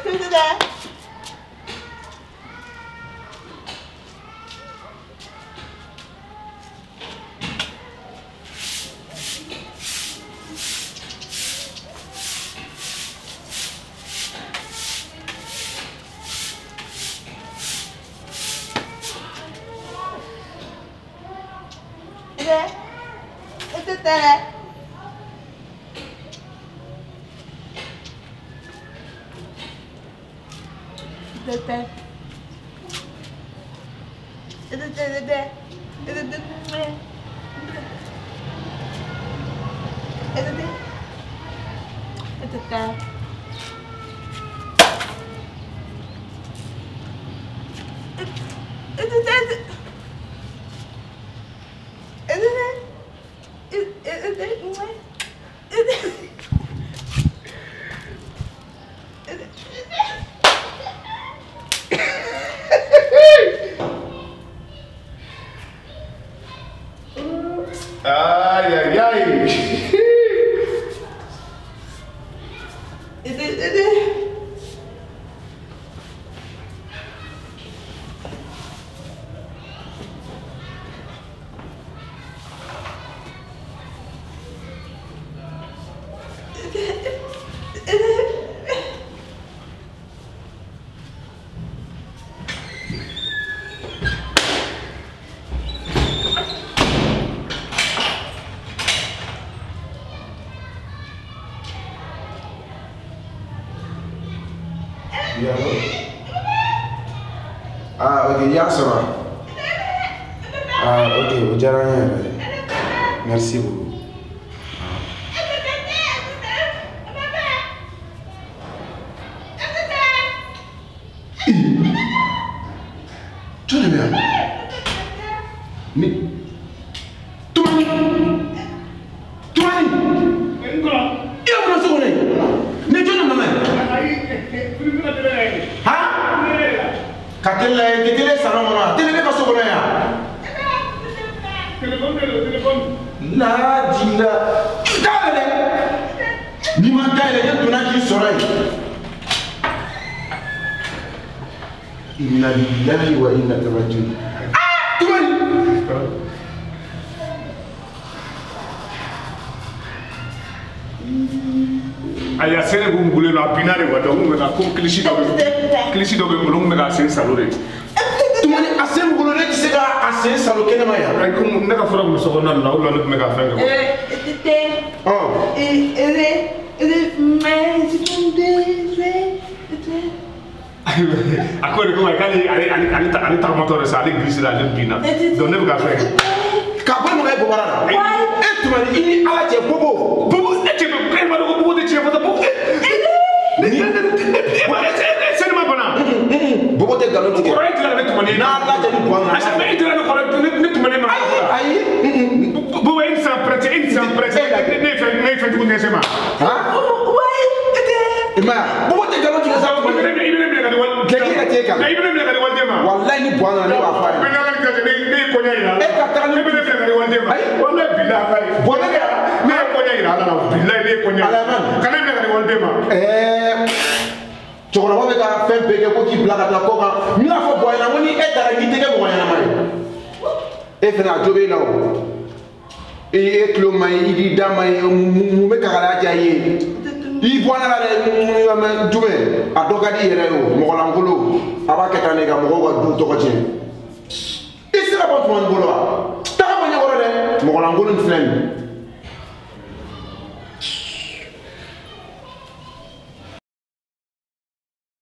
ゃあクイズでで映って。It's Ay, ay, ay. is its its it, is it? Is it, is it? Ah ok, it? Ah, ok, Yasra. Ah, ok, Ojaranya. Merci beaucoup. Tout le monde. Mais. Tout le monde. ka tele la ke tele salon kɔnɔ a tele bɛ ka so kɔnɔ yan n'a jiginna dayɛlɛ n'i ma dayɛlɛ ne donna k'i sɔrɔ yen inna lillahi wa inna ilayhi rajiun Mm-hmm. a y'a sere b'u mugulen don a binna de wa dɔnku n bɛ ka komi kilisi dɔ bɛ kilisi dɔ bɛ n bolo n bɛ k'a sen salo de tumani a sen bolo ne tɛ se ka a sen salo kɛnɛma yan ayi komi ne ka fura kun bɛ so kɔnɔna na o de la ne tun bɛ k'a fɛn kɛ a ko de kama k'ale ale tagamatɔ de sa ale gilisira ale binna donc ne bɛ k'a fɛn kɛ. k'a bɔ nɔgɔya bɔbara la e tumani i ni ala nkalon a sɛ e tigɛ cɛkɔrɔba bɛ ka fɛn bɛɛ kɛ ko k'i bila ka taa kɔ kan n y'a fɔ bɔn ɲɛna ko ni e taara k'i tɛ kɛ mɔgɔ ɲɛnama ye e fana a jo b'e la o e e tulo man ɲi i e k'i da man ɲi e mun bɛ kakalaya diya i ye i bɔnna la dɛ jumɛn a dɔ ka di i yɛrɛ ye o mɔgɔlankolo a b'a kɛ tan de ka mɔgɔw ka du tɔgɔ tiɲɛ i sera bɔ tuma nin bolo wa taga ma ɲɛkɔrɔ dɛ mɔgɔlankolon filɛ nin ye.